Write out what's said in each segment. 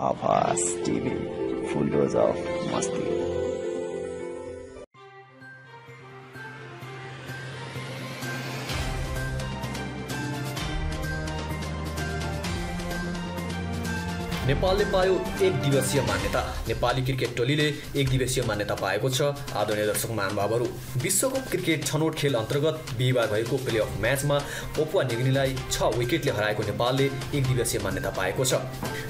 आभास TV full dose of मस्ती नेपालले पायो एक दिवसीय मान्यता। नेपाली क्रिकेट टोलीले एक दिवसीय मान्यता पाएको छ। आदरणीय दर्शक महानुभावहरू विश्वकप क्रिकेट छनौट खेल अन्तर्गत बिहिबार भएको प्ले अफ म्याचमा ओपुवा निग्नीलाई छ विकेटले हराएको नेपालले एक दिवसीय मान्यता पाएको छ।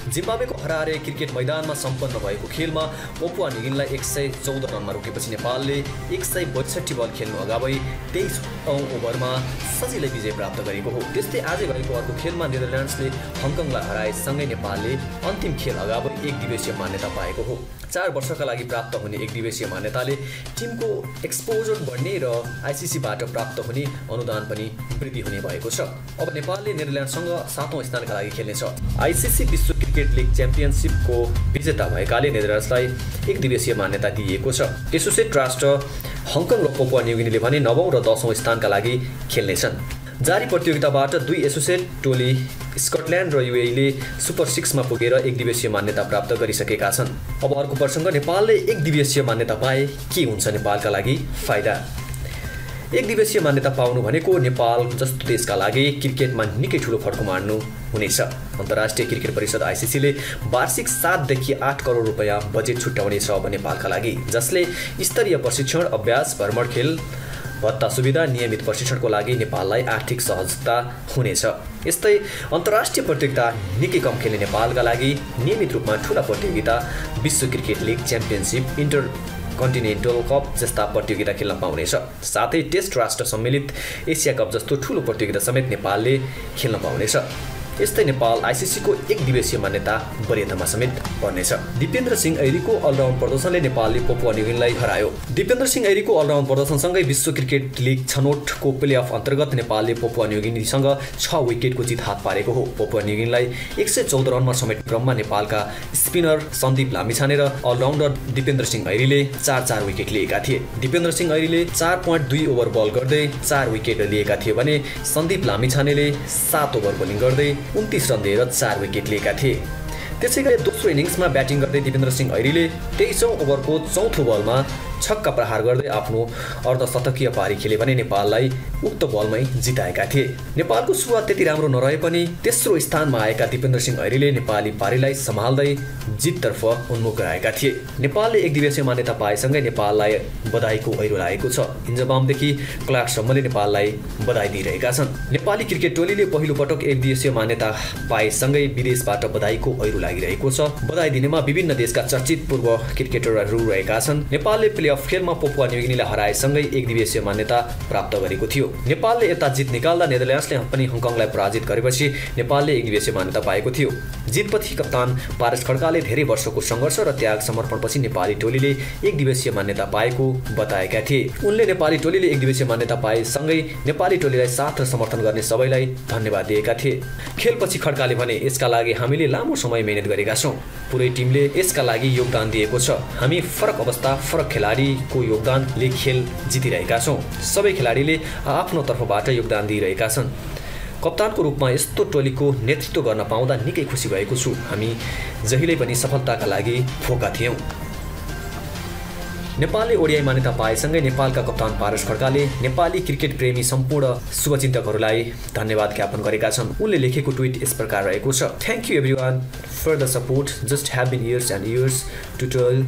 जिम्बावेको हरारे क्रिकेट मैदानमा सम्पन्न भएको खेलमा ओपुवा निगिनलाई एक सय चौध रनमा रोकेपछि नेपालले एक सय बैसठी बल खेल्नु अगावै तेइस ओभरमा सजिलै विजय प्राप्त गरेको हो। त्यस्तै आजै भएको अर्को खेलमा नेदरल्यान्ड्सले हङकङलाई हराएसँगै नेपालले अन्तिम खेल अगावै एक दिवसीय मान्यता पाएको हो। चार वर्षका लागि प्राप्त हुने एक दिवसीय मान्यताले टिमको एक्सपोजर बढ्ने र आइसिसीबाट प्राप्त हुने अनुदान पनि वृद्धि हुने भएको छ। अब नेपालले नेदरल्यान्डसँग सातौँ स्थानका लागि खेल्नेछ। आइसिसी विश्व क्रिकेट लिग च्याम्पियनसिपको विजेता भएकाले नेदरल्यान्ड्सलाई एक दिवसीय मान्यता दिइएको छ। एसोसिएट राष्ट्र हङकङ र पोपुवा न्युगिनीले भने नवौँ र दसौँ स्थानका लागि खेल्नेछन्। जारी प्रतियोगिताबाट दुई एसोसिएट टोली स्कटल्यान्ड र युएले सुपर सिक्समा पुगेर एक दिवसीय मान्यता प्राप्त गरिसकेका छन्। अब अर्को प्रसङ्ग नेपालले एक दिवसीय मान्यता पाए के हुन्छ नेपालका लागि फाइदा? एक दिवसीय मान्यता पाउनु भनेको नेपाल जस्तो देशका लागि क्रिकेटमा निकै ठुलो फड्को मार्नु हुनेछ। अन्तर्राष्ट्रिय क्रिकेट परिषद आइसिसीले वार्षिक सातदेखि आठ करोड रुपियाँ बजेट छुट्याउनेछ अब नेपालका लागि जसले स्तरीय प्रशिक्षण अभ्यास भ्रमण खेल भत्ता सुविधा नियमित प्रशिक्षणको लागि नेपाललाई आर्थिक सहजता हुनेछ। यस्तै अन्तर्राष्ट्रिय प्रतियोगिता निकै कम खेल्ने नेपालका लागि नियमित रूपमा ठुला प्रतियोगिता विश्व cricket league championship intercontinental cup जस्ता प्रतियोगिता खेल्न पाउनेछ। साथै टेस्ट राष्ट्र सम्मिलित एसिया कप जस्तो ठुलो प्रतियोगिता समेत नेपालले खेल्न पाउनेछ। यस्तै नेपाल आइसिसीको एक दिवसीय मान्यता वरियतामा समेत पर्नेछ। दिपेन्द्र सिंह ऐरीको अलराउन्ड प्रदर्शनले नेपालले पोपुवा न्युगिनलाई हरायो। दिपेन्द्र सिंह ऐरीको अलराउन्ड प्रदर्शनसँगै विश्व क्रिकेट लिग छनौटको प्ले अफ अन्तर्गत नेपालले पोपुवा न्युगिनीसँग छ विकेटको जित हात पारेको हो। पोपुवा न्युगिनलाई एक सय चौध रनमा समेत क्रममा नेपालका स्पिनर सन्दीप लामिछाने र अलराउन्डर दिपेन्द्र सिंह ऐरीले चार चार विकेट लिएका थिए। दिपेन्द्र सिंह ऐरीले चार पोइन्ट दुई ओभर बल गर्दै चार विकेट लिएका थिए भने सन्दीप लामिछानेले सात ओभर बोलिङ गर्दै उन्तिस रन दिएर चार विकेट लिएका थिए। त्यसै गरी दोस्रो इनिङ्समा ब्याटिङ गर्दै दिपेन्द्र सिंह ऐरीले तेइसौँ ओभरको चौथो बलमा छक्का प्रहार गर्दै आफ्नो अर्धशतकीय पारी खेले भने नेपाललाई उक्त बलमै जिताएका थिए। नेपालको सुरुवात त्यति राम्रो नरहे पनि तेस्रो स्थानमा आएका दिपेन्द्र सिंह ऐरीले नेपाली पारीलाई सम्हाल्दै जिततर्फ उन्मुख गराएका थिए। नेपालले एक दिवसीय मान्यता पाएसँगै नेपाललाई बधाईको ऐरो लागेको छ। इन्जबामदेखि क्लार्कसम्मले नेपाललाई बधाई दिइरहेका छन्। नेपाली क्रिकेट टोलीले पहिलो पटक एक दिवसीय मान्यता पाएसँगै विदेशबाट बधाईको ऐरो लागिरहेको छ। बधाई दिनेमा विभिन्न देशका चर्चित पूर्व क्रिकेटरहरू रहेका छन्। नेपालले प्ले अफ खेलमा पोपुवा न्युगिनीलाई हराएसँगै एक दिवसीय मान्यता प्राप्त गरेको थियो। नेपालले यता जित निकाल्दा नेदरल्यान्ड्सले पनि हङकङलाई पराजित गरेपछि नेपालले एक दिवसीय मान्यता पाएको थियो। जितपछि कप्तान पारस खड्काले धेरै वर्षको सङ्घर्ष र त्याग समर्पणपछि नेपाली टोलीले एक दिवसीय मान्यता पाएको बताएका थिए। उनले नेपाली टोलीले एक दिवसीय मान्यता पाएसँगै नेपाली टोलीलाई साथ र समर्थन गर्ने सबैलाई धन्यवाद दिएका थिए। खेलपछि खड्काले भने यसका लागि हामीले लामो समय मेहनत गरेका छौँ। पुरै टिमले यसका लागि योगदान दिएको छ। हामी फरक अवस्था फरक खेलाडीको योगदानले खेल जितिरहेका छौँ। सबै खेलाडीले आफ्नो तर्फबाट योगदान दिइरहेका छन्। कप्तानको रूपमा यस्तो टोलीको नेतृत्व गर्न पाउँदा निकै खुसी भएको छु। हामी जहिले पनि सफलताका लागि फोका थियौँ। नेपालले ओडिआई मान्यता पाएसँगै नेपालका कप्तान पारस खड्काले नेपाली क्रिकेट प्रेमी सम्पूर्ण शुभचिन्तकहरूलाई धन्यवाद ज्ञापन गरेका छन्। उनले लेखेको ट्विट यस प्रकार रहेको छ। Thank you everyone for the support just have been years and years to toil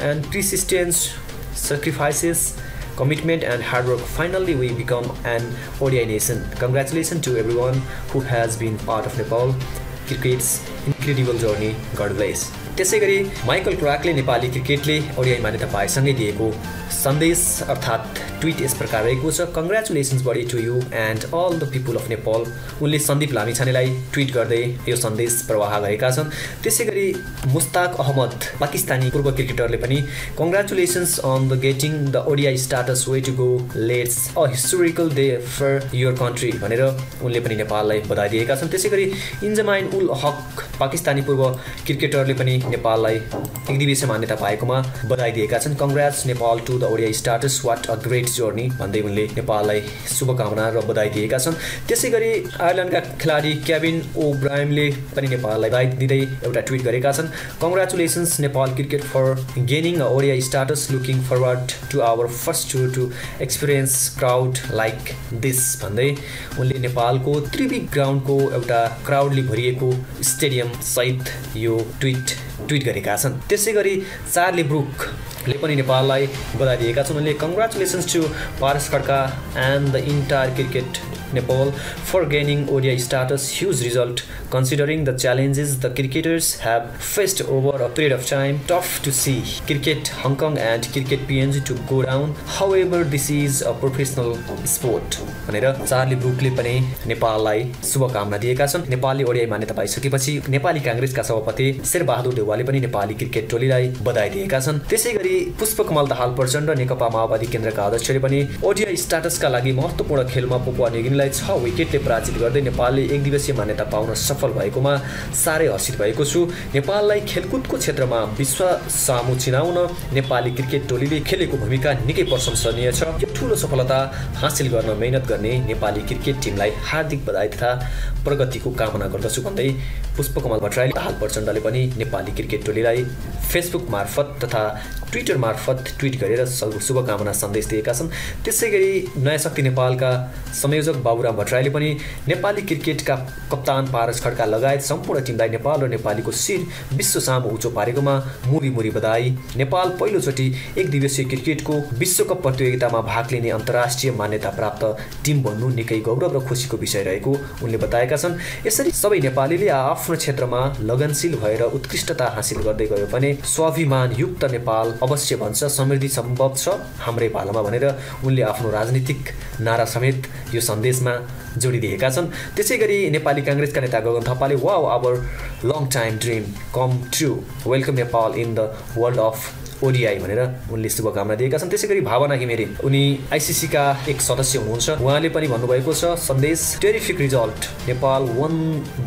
and persistence, sacrifices, commitment and hard work finally we become an ODI nation. Congratulations to everyone who has been part of Nepal cricket's incredible journey. God bless. त्यसै गरी Michael क्राकले नेपाली क्रिकेटले ODI मान्यता पाएसँगै दिएको सन्देश अर्थात् tweet यस प्रकार रहेको छ congratulations buddy to you and all the people of Nepal उनले सन्दीप लामिछानेलाई ट्विट गर्दै यो सन्देश प्रवाह गरेका छन्। त्यसै गरी मुस्ताक अहमद पाकिस्तानी पूर्व क्रिकेटरले पनि congratulations on the getting the ODI status way to go let's a historical day for your country भनेर उनले पनि नेपाललाई बधाई दिएका छन्। त्यसै गरी इन्जमाइन उल हक पाकिस्तानी पूर्व क्रिकेटरले पनि नेपाललाई एक दिवसीय मान्यता पाएकोमा बधाई दिएका छन्। Congrats Nepal to the ODI status what a great journey भन्दै उनले नेपाललाई शुभकामना र बधाई दिएका छन्। त्यसै गरी आयरल्यान्डका खेलाडी क्याबिन ओ ब्राइमले पनि नेपाललाई बधाई दिँदै एउटा ट्विट गरेका छन्। Congratulations Nepal cricket for gaining a ODI status looking forward to our first to to experience crowd like this भन्दै उनले नेपालको त्रिवी ग्राउन्डको एउटा क्राउडले भरिएको स्टेडियम सहित यो ट्विट ट्विट गरेका छन्। त्यसै गरी चार्ली ब्रुकले पनि नेपाललाई बधाई दिएका छन्। उनले congratulations to Paras Khadka and the entire cricket Nepal for gaining ODI status huge result considering the challenges the cricketers have faced over a period of time tough to see cricket Hong Kong and cricket PNG to go down however this is a professional sport भनेर Charlie ब्रुकले पनि नेपाललाई शुभकामना दिएका छन्। नेपाली ओडिया मान्यता पाइसकेपछि नेपाली काङ्ग्रेसका सभापति शेरबहादुर देवालले पनि नेपाली क्रिकेट टोलीलाई बधाई दिएका छन्। त्यसै गरी पुष्पकमल दाहाल प्रचण्ड नेकपा माओवादी केन्द्रका अध्यक्षले पनि ओडिया स्टाटसका लागि महत्वपूर्ण खेलमा पुपुवा न्युगिनीलाई छ विकेटले पराजित गर्दै नेपालले एक दिवसीय मान्यता पाउन सफल भएकोमा साह्रै हर्षित भएको छु। नेपाललाई खेलकुदको क्षेत्रमा विश्व सामु चिनाउन नेपाली क्रिकेट टोलीले खेलेको भूमिका निकै प्रशंसनीय छ। यो ठुलो सफलता हासिल गर्न मेहनत गर्ने नेपाली क्रिकेट टिमलाई हार्दिक बधाई तथा प्रगतिको कामना गर्दछु भन्दै पुष्पकमल भट्टराईले हाल प्रचण्डले पनि नेपाली क्रिकेट टोलीलाई फेसबुक मार्फत तथा ट्विटर मार्फत ट्विट गरेर शुभकामना सन्देश दिएका छन्। त्यसै गरी नयाँ शक्ति नेपालका संयोजक बाबुराम भट्टराईले पनि नेपाली क्रिकेटका कप्तान पारस खड्का लगायत सम्पूर्ण टिमलाई नेपाल र नेपालीको शिर विश्व सामु उचो पारेकोमा मुरी मुरी बधाई। नेपाल पहिलोचोटि एक दिवसीय क्रिकेटको विश्वकप प्रतियोगितामा भाग लिने अन्तर्राष्ट्रिय मान्यता प्राप्त टिम बन्नु निकै गौरव र खुसीको विषय रहेको उनले बताएका छन्। यसरी सबै नेपालीले आफ्नो क्षेत्रमा लगनशील भएर उत्कृष्टता हासिल गर्दै गयो भने स्वाभिमानयुक्त नेपाल अवश्य भन्छ समृद्धि सम्भव छ हाम्रै पालामा भनेर उनले आफ्नो राजनीतिक नारा समेत यो सन्देशमा जोडिदिएका छन्। त्यसै गरी नेपाली काङ्ग्रेसका नेता गगन थापाले wow our long time dream come true welcome Nepal in the world of ODI भनेर उनले शुभकामना दिएका छन् त्यसै गरी भावना घिमिरे उनी आइसिसीका एक सदस्य हुनुहुन्छ उहाँले पनि भन्नुभएको छ सन्देश terrific result Nepal won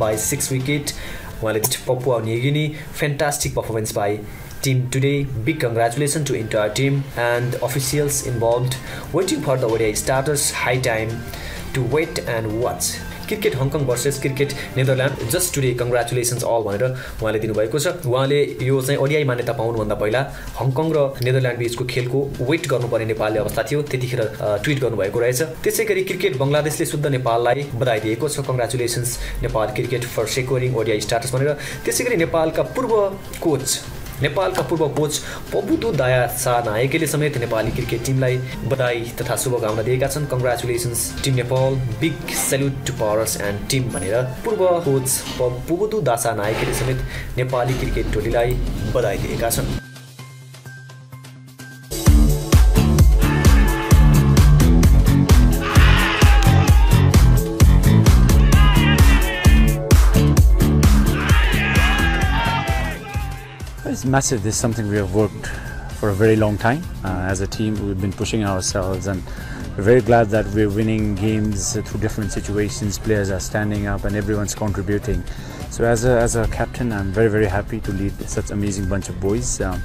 by six wicket उहाँले Papua New Guinea fantastic performance by team today. Big congratulations to entire team and officials involved. Waiting for the ODI starters. High time to wait and watch. Cricket Hong Kong versus cricket Netherland. Just today congratulations all भनेर उहाँले दिनुभएको छ। उहाँले यो चाहिँ ODI मान्यता पाउनुभन्दा पहिला Hong Kong र नेदरल्यान्ड बिचको खेलको वेट गर्नुपर्ने नेपालले अवस्था थियो त्यतिखेर ट्विट गर्नुभएको रहेछ। त्यसै गरी क्रिकेट बङ्गलादेशले शुद्ध नेपाललाई बधाई दिएको छ। Congratulations Nepal cricket for securing ODI status भनेर। त्यसै गरी नेपालका पूर्व कोच नेपालका पूर्व कोच पबुदु दया शाह नायकेले समेत नेपाली क्रिकेट टिमलाई बधाई तथा शुभकामना दिएका छन्। Congratulations team Nepal big salute to powers and team भनेर पूर्व कोच पुबुदु दासा नायकेले समेत नेपाली क्रिकेट टोलीलाई बधाई दिएका छन्। It's massive. This is something we have worked for a very long time. Uh, as a team, we've been pushing ourselves, and we're very glad that we're winning games through different situations. Players are standing up, and everyone's contributing. So, as a, as a captain, I'm very very happy to lead such amazing bunch of boys. Um,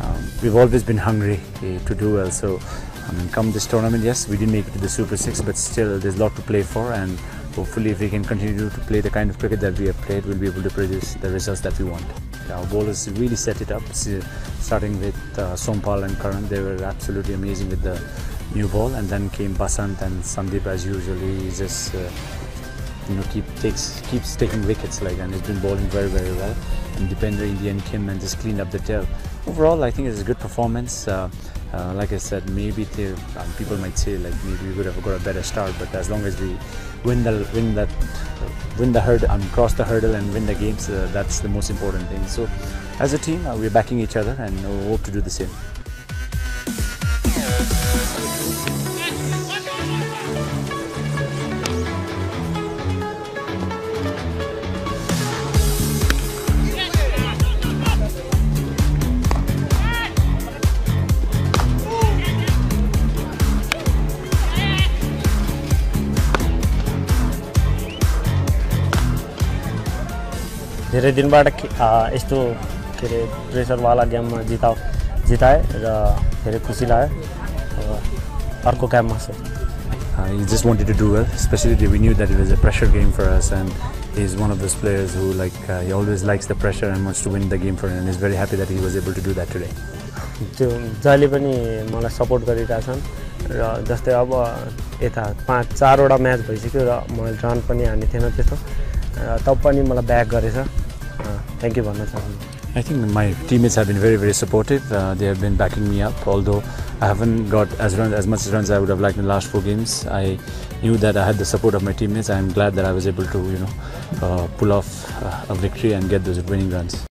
um, we've always been hungry uh, to do well. So, I mean, come this tournament, yes, we didn't make it to the Super Six, but still, there's a lot to play for, and hopefully, if we can continue to play the kind of cricket that we have played, we'll be able to produce the results that we want. Our bowlers really set it up, starting with uh, Sompal and Karan. They were absolutely amazing with the new ball, and then came Basant and Sandeep as usual. He just uh, you know keep takes keeps taking wickets like, and he's been bowling very very well. And Indian came and just cleaned up the tail. Overall, I think it's a good performance. Uh, uh, like I said, maybe um, people might say like maybe we would have got a better start, but as long as we win the win that win the hurdle and cross the hurdle and win the games, uh, that's the most important thing. So, as a team, uh, we're backing each other and we hope to do the same. धेरै दिनबाट यस्तो के अरे प्रेसरवाला गेममा जिता जिताएँ र धेरै खुसी लाग्यो अब अर्को गेममा चाहिँ Uh, he just wanted to do well, especially we knew that it was a pressure game for us, and he's one of those players who like uh, he always likes the pressure and wants to win the game for him, and he's very happy that he was able to do that today. त्यो जहिले पनि मलाई support गरिरहेछन् र जस्तै अब यता पाँच चारवटा म्याच भइसक्यो र मैले रन पनि हाने थिएन त्यस्तो र तब पनि मलाई ब्याक गरेछ Uh, thank you, Vanna. I think my teammates have been very, very supportive. Uh, they have been backing me up, although I haven't got as, run, as much runs as I would have liked in the last four games. I knew that I had the support of my teammates. I'm glad that I was able to, you know, uh, pull off uh, a victory and get those winning runs.